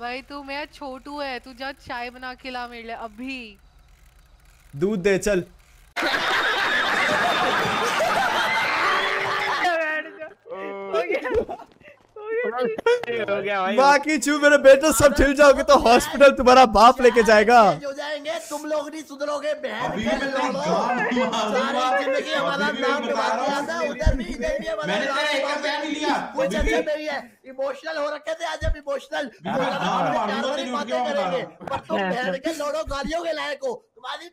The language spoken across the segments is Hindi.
भाई तू मेरा छोटू है तू जा चाय बना के ला मेरे लिए अभी। दूध दे चल। हो गया भाई। बाकी चू मेरे बेटे सब छिल जाओगे तो हॉस्पिटल तुम्हारा बाप लेके जाएगा। जाएँगे तुम लोग नहीं सुधरोगे बहन। सारी ज़िंदगी हमारा नाम रहा दिया हूँ, उधर भी इधर भी हमारा है इमोशनल हो रखे थे आज हम इमोशनल बातें बात करेंगे पर तुम बहन के लोड़ो गालियों के लायक हो। तुम्हारी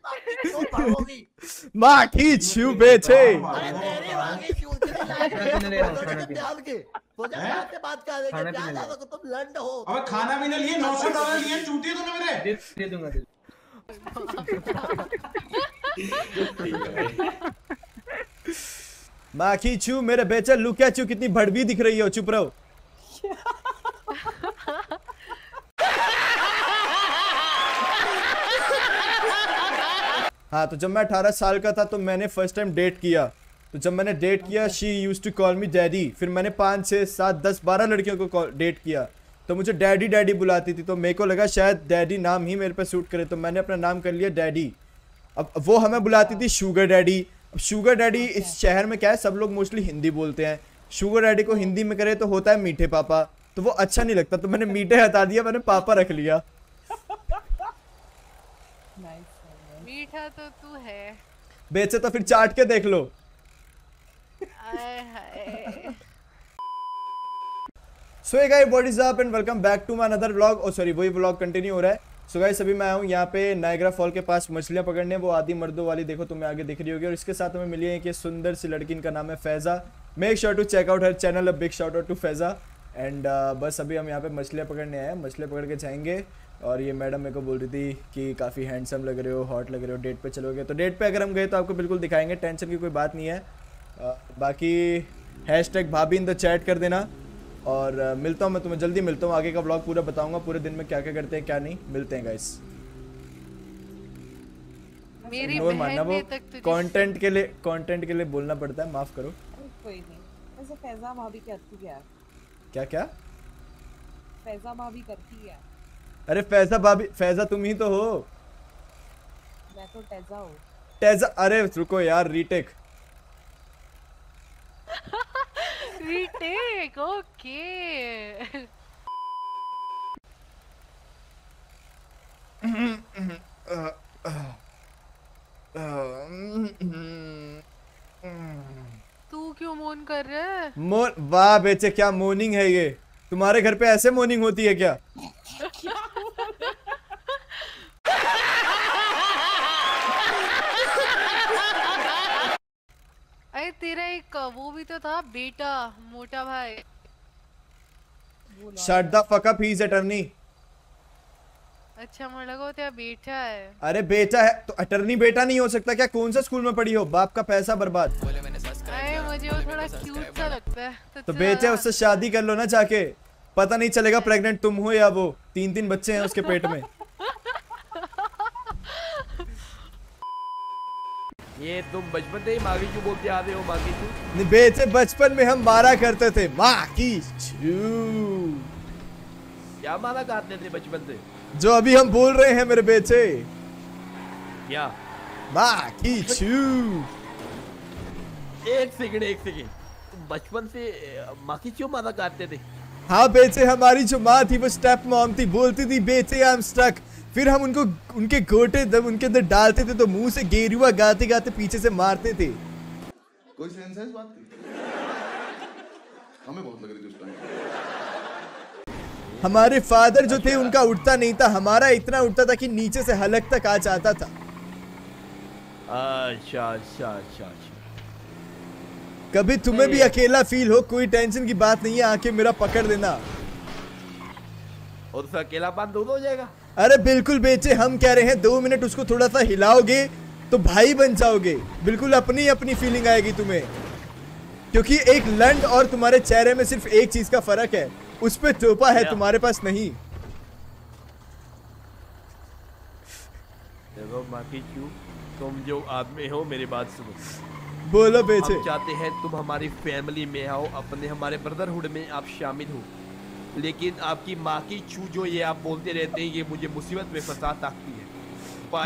माँ की छू बेचे। अरे तेरी खाना जाके के जा? बात कर रहे खाना क्या पीने ज़्यादा को तुम लंड अबे खाना भी नहीं लिए नौ सौ डॉलर लिए चूतिए तूने मेरे। दे दे दूँगा। दे माँ की छू मेरे बेचे लुकिया चू कितनी भड़वी दिख रही हो, चुप रहो। हाँ तो जब मैं 18 साल का था तो मैंने फ़र्स्ट टाइम डेट किया। तो जब मैंने डेट किया she use to call me daddy फिर मैंने पाँच छः सात, दस, बारह लड़कियों को डेट किया। तो मुझे डैडी डैडी बुलाती थी तो मेरे को लगा शायद डैडी नाम ही मेरे पे सूट करे तो मैंने अपना नाम कर लिया डैडी। अब वो हमें बुलाती थी शुगर डैडी अब शुगर डैडी इस शहर में क्या है सब लोग मोस्टली हिंदी बोलते हैं। शुगर डैडी को हिंदी में करे तो होता है मीठे पापा। तो वो अच्छा नहीं लगता तो मैंने मीठे हटा दिया मैंने पापा रख लिया। मीठा तो तू है। बेचे तो फिर चाट के देख लो। So guys what is up and welcome back to my another vlog oh sorry वही व्लॉग कंटिन्यू हो रहा है. सो गाइस अभी मैं आया हूँ यहाँ पे नायग्रा फॉल के पास मछलियाँ पकड़ने. वो आदि मर्दों वाली देखो, तुम्हें आगे दिख रही होगी. और इसके साथ हमें मिली है कि सुंदर सी लड़की, इनका नाम है Faiza make sure to check out her channel a big shout out to Faiza and बस अभी हम यहाँ पे मछलियाँ पकड़ने आए हैं. मछलियाँ पकड़ के जाएँगे. और ये मैडम मेरे को बोल रही थी कि काफ़ी हैंडसम लग रहे हो हॉट लग रहे हो डेट पे चलोगे तो डेट पे अगर हम गए तो आपको बिल्कुल दिखाएँगे. टेंशन की कोई बात नहीं है. बाकी हैश टैग भाभी इन द चैट कर देना. और मिलता हूँ मैं तुम्हें जल्दी मिलता हूँ। आगे का ब्लॉग पूरा बताऊँगा पूरे दिन में क्या क्या करते हैं क्या नहीं। मिलते हैं गाइस मेरी बहन मानना वो कंटेंट के लिए कंटेंट के लिए बोलना पड़ता है माफ़ करो। कोई नहीं। वैसे फैजा भाभी करती है क्या क्या फैजा भाभी करती है अरे फैजा भाभी फैजा तुम ही तो हो। मैं तो टैजा हूँ। टैजा अरे रुको यार रीटेक। Retake okay. तू क्यों मोन कर रहा है? मोन वाह बेचे क्या मोनिंग है ये? तुम्हारे घर पे ऐसे मोनिंग होती है क्या अरे तेरा एक वो भी तो था? बेटा मोटा भाई। Shut the fuck up he is attorney अच्छा मुझे लगा तेरा बेटा है। अरे बेटा है तो अटर्नी बेटा नहीं हो सकता क्या? कौन सा स्कूल में पढ़ी हो? बाप का पैसा बर्बाद। अरे मुझे वो थोड़ा क्यूट सा लगता है तो तुझसे बेचे उससे शादी कर लो ना जाके। पता नहीं चलेगा प्रेग्नेंट तुम हो या वो। तीन तीन बच्चे हैं उसके पेट में। ये तुम बचपन से ही मागी क्यों बोलते आ रहे हो मागी नहीं, बेचे बचपन में हम मारा करते थे। माँ की छू क्या मारा करते थे बचपन से? जो अभी हम बोल रहे हैं मेरे बेचे क्या? माँ की छू एक सेकंड एक सेकंड। तुम बचपन से माखी क्यों मारा करते थे? हाँ बेचे हमारी जो माँ थी वो स्टेप मॉम थी बोलती थी बेचे आई एम स्टक फिर हम उनको उनके गोटे जब उनके अंदर डालते थे तो मुँह से गेरुआ गाते गाते पीछे से मारते थे। कोई सेंस है इस बात की हमें बहुत लग रही थी उस टाइम हमारे फादर जो थे उनका उठता नहीं था। हमारा इतना उठता था कि नीचे से हलक तक आ जाता था। अच्छा अच्छा अच्छा अच्छा। कभी तुम्हें भी अकेला फील हो? कोई टेंशन की बात नहीं है। आके मेरा पकड़ देना और उसका अकेलापन दूर हो जाएगा। अरे बिल्कुल बेचे हम कह रहे हैं दो मिनट उसको थोड़ा सा हिलाओगे तो भाई बन जाओगे। बिल्कुल अपनी अपनी फीलिंग आएगी तुम्हें। क्योंकि एक लंड और तुम्हारे चेहरे में सिर्फ़ एक चीज़ का फ़र्क है उस पर टोपा है तुम्हारे पास नहीं। देखो माखी क्यों? तुम जो आदमी हो मेरी बात सुनो। बोलो बेचे हम चाहते हैं तुम हमारी फैमिली में आओ अपने हमारे ब्रदरहुड में आप शामिल हो। लेकिन आपकी माँ की छू जो ये आप बोलते रहते हैं ये मुझे मुसीबत में फंसा सकती है।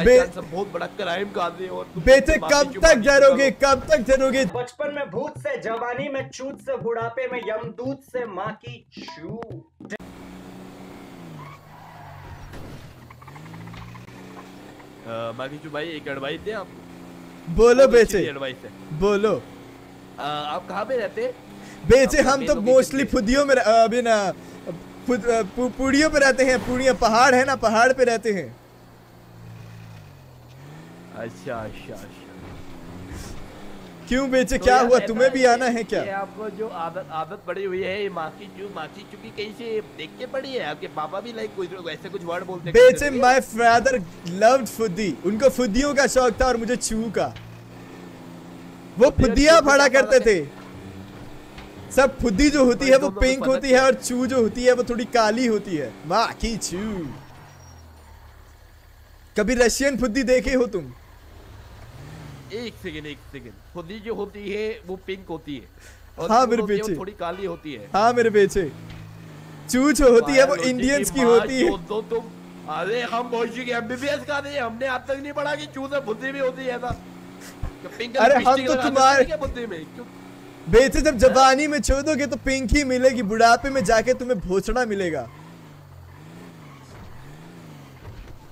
बे- बहुत बड़ा क्राइम कर दे और बेटे कब तक जरोगे कब तक जरोगे बचपन में भूत से जवानी में चूत से बुढ़ापे में यमदूत से माँ की छू अ, माँ की भाई एक एडवाइस दे आप? बोलो बेचे एडवाइस है। बोलो। अ, आप कहाँ पे रहते बेचे हम तो मोस्टली फुदियों में अभी ना पुड़ियों पे रहते हैं पुड़िया पहाड़ है ना पहाड़ पे रहते हैं। अच्छा अच्छा अच्छा। क्यों बेचे तो क्या हुआ तुम्हें भी आना है क्या? आपको जो आदत आदत पड़ी हुई है ये माँ की चू माँ की चू की कहीं से देख के पड़ी है? आपके पापा भी लाइक कुछ ऐसे कुछ वर्ड बोलते हैं बेचे माय फादर लव्ड फुद्दी। उनको फुद्दियों का शौक था और मुझे चू का। वो फुद्दियाँ में फाड़ा करते थे। सब फुद्दी जो होती है वो पिंक होती है और चू जो होती है वो थोड़ी काली होती है। माँ की चू। कभी रशियन फुद्दी देखे हो तुम? एक सेकंड एक सेकंड खुदी जो होती है वो पिंक होती है। और हाँ, मेरे पीछे। थोड़ी काली होती है। हाँ मेरे बेचे चू जो होती है वो इंडियंस की होती है। तो तुम? अरे हम भविष्य के एमबीबीएस का नहीं हमने आज तक नहीं पढ़ा कि चूल से बुद्धि भी होती है ऐसा। अरे हम तो तुम्हारे- बुद्धि में? बेचे जब जवानी में छोड़ोगे तो पिंक ही मिलेगी बुढ़ापे में जाके तुम्हें भोसड़ा मिलेगा।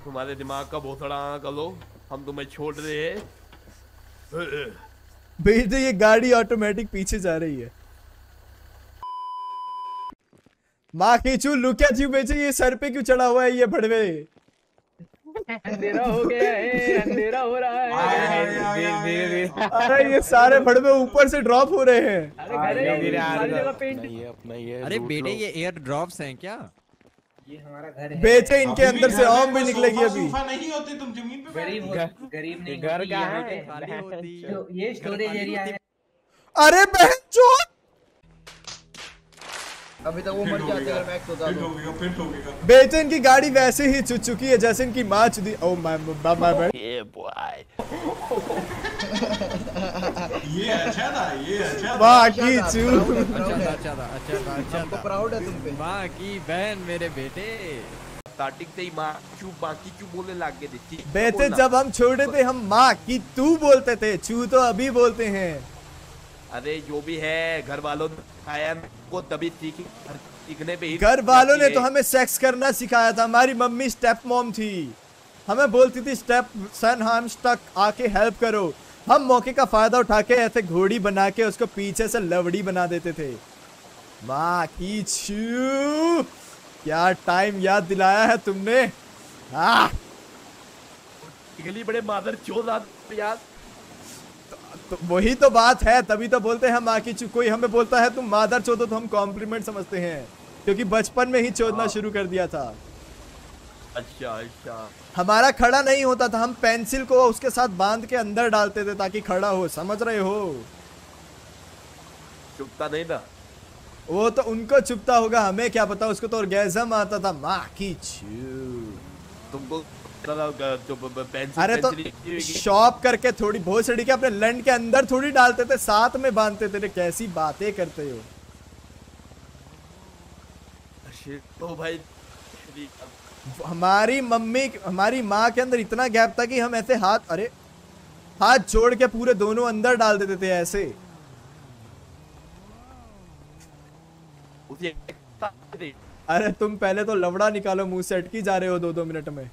तुम्हारे दिमाग का भोसड़ा कर लो हम तुम्हें छोड़ रहे हैं। बेटे ये गाड़ी ऑटोमेटिक पीछे जा रही है। माँ खींचू लुक एट यू बेचे ये सर पे क्यों चढ़ा हुआ है ये भड़वे? अंधेरा हो गया है अंधेरा हो रहा है। अरे ये सारे भड़वे ऊपर से ड्रॉप हो रहे हैं। अरे बेटे ये एयर ड्रॉप्स हैं क्या? ये हमारा घर है। बेचे इनके अंदर से ओम भी निकलेगी अभी। नहीं होते तुम ज़मीन पे गरीब गरीब नहीं घर का है तो ये स्टोरेज एरिया है। अरे बहन चोर अभी तक वो मर जाते अगर मैक्स होता तो फिर गाड़ी वैसे ही चुच चुकी है जैसे इनकी माँ चुदी ओ माय माय माय ये बॉय ये अच्छा था ये अच्छा की चू अच्छा था अच्छा था अच्छा था अच्छा था प्राउड है तुम पे। की बहन मेरे बेटे। स्टार्टिंग से ही माँ चू माँ की चू बोलने लग गए थे। बेटे जब हम छोटे थे हम माँ की तू बोलते थे चू तो अभी बोलते हैं। अरे जो भी है घर वालों ने को तभी सीखी सीखने पे ही घर वालों ने तो हमें सेक्स करना सिखाया था हमारी मम्मी स्टेप मॉम थी। हमें बोलती थी स्टेप सन हम स्टक आके हेल्प करो। हम मौके का फ़ायदा उठा के ऐसे घोड़ी बना के उसको पीछे से लवड़ी बना देते थे। माँ की छू! क्या टाइम याद दिलाया है तुमने? निकली बड़े मादर चौदह यार। तो वही तो बात है तभी तो बोलते हैं माँ की कोई हमें बोलता है तुम मादर चोदो तो हम कॉम्प्लीमेंट समझते हैं। क्योंकि बचपन में ही चोदना शुरू कर दिया था। अच्छा अच्छा। हमारा खड़ा नहीं होता था हम पेंसिल को उसके साथ बाँध के अंदर डालते थे ताकि खड़ा हो समझ रहे हो? चुपता नहीं था वो तो उनको चुपता होगा हमें क्या पता उसको तो ऑर्गेजम आता था। माँ की तुमको अरे तो शॉप करके थोड़ी बहुत सड़ी के अपने लंड के अंदर थोड़ी डालते थे साथ में बांधते थे कैसी बातें करते हो। तो भाई हमारी मम्मी हमारी माँ के अंदर इतना गैप था कि हम ऐसे हाथ अरे हाथ जोड़ के पूरे दोनों अंदर डाल देते थे ऐसे। अरे तुम पहले तो लवड़ा निकालो मुँह से अटकी जा रहे हो दो दो मिनट में।